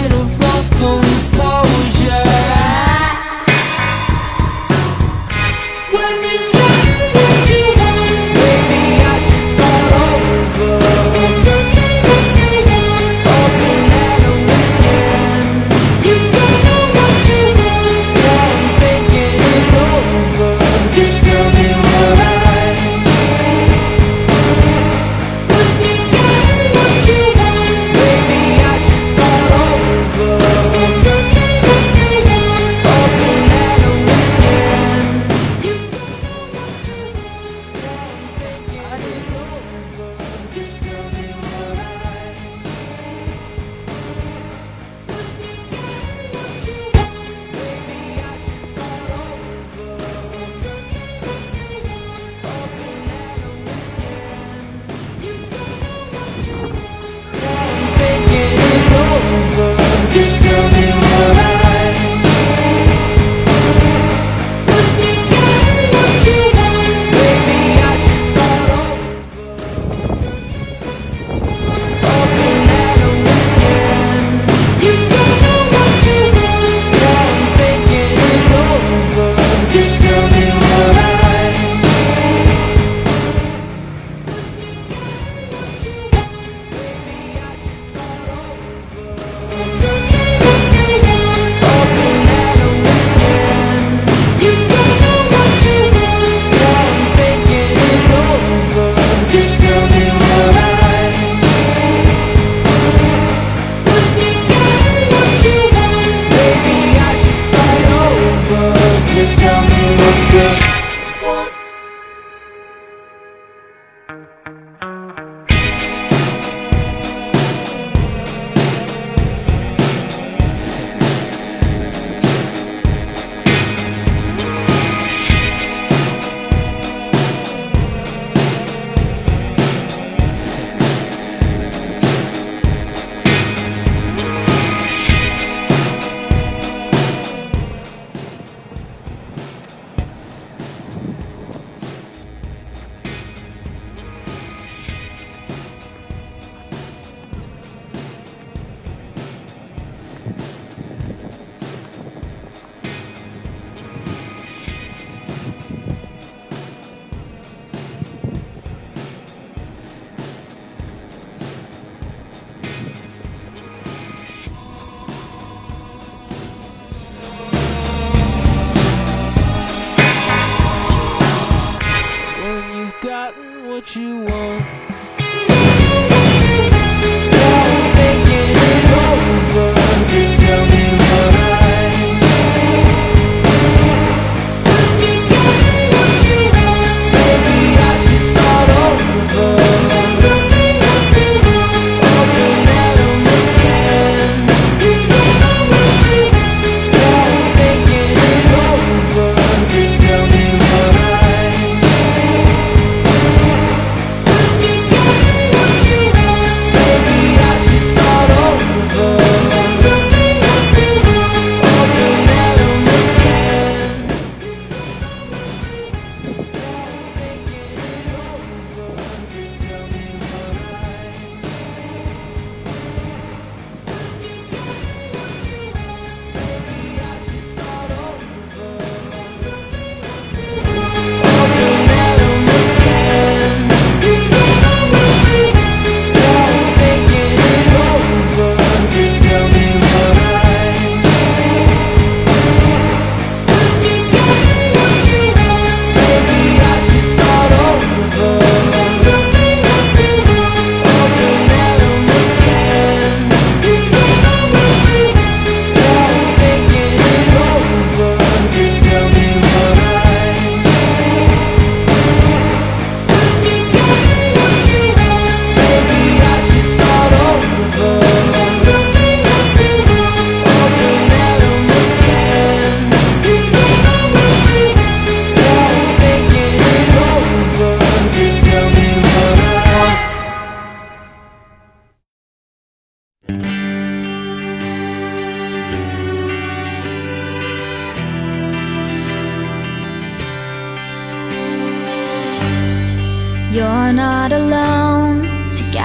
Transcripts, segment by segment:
brain has lost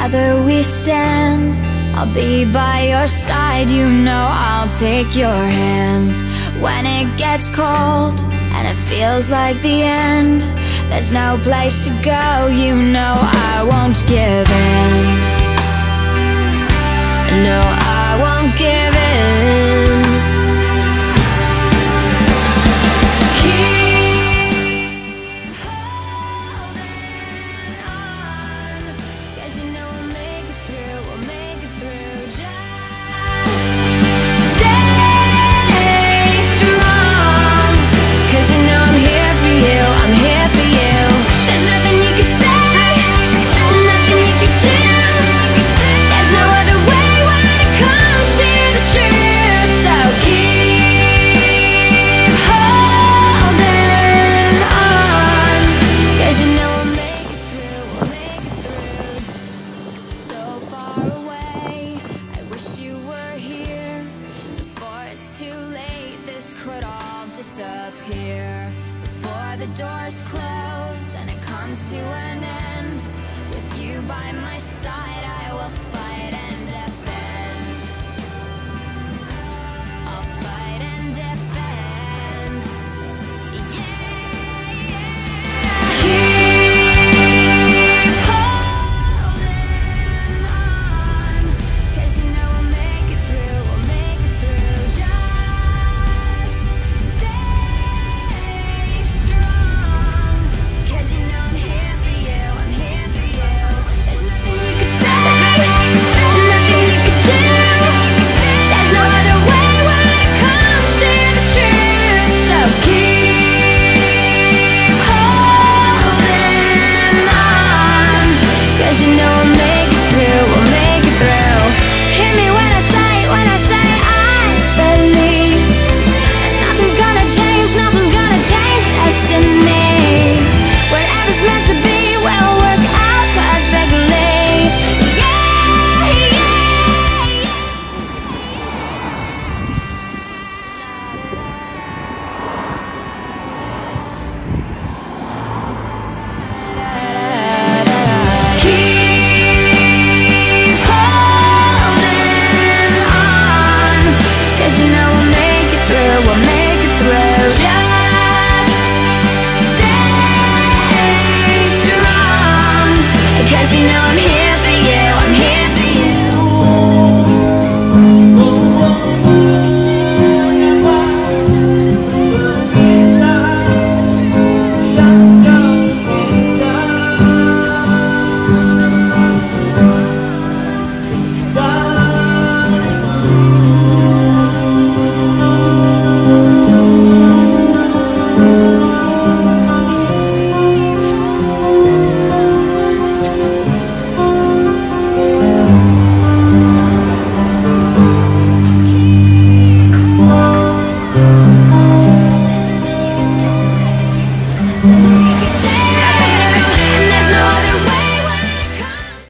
together we stand I'll be by your side, you know I'll take your hand. When it gets cold and it feels like the end There's no place to go, you know I won't give in. No, I won't give in could all disappear before the doors close and it comes to an end. With you by my side, I will.